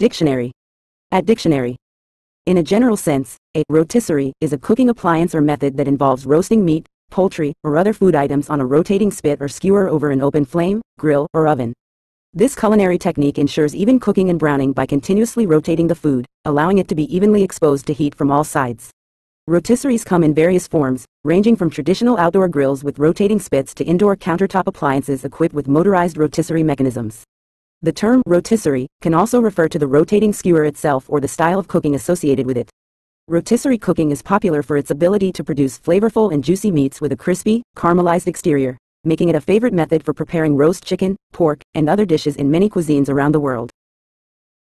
Dictionary. At dictionary. In a general sense, a rotisserie is a cooking appliance or method that involves roasting meat, poultry, or other food items on a rotating spit or skewer over an open flame, grill, or oven. This culinary technique ensures even cooking and browning by continuously rotating the food, allowing it to be evenly exposed to heat from all sides. Rotisseries come in various forms, ranging from traditional outdoor grills with rotating spits to indoor countertop appliances equipped with motorized rotisserie mechanisms. The term rotisserie can also refer to the rotating skewer itself or the style of cooking associated with it. Rotisserie cooking is popular for its ability to produce flavorful and juicy meats with a crispy, caramelized exterior, making it a favorite method for preparing roast chicken, pork, and other dishes in many cuisines around the world.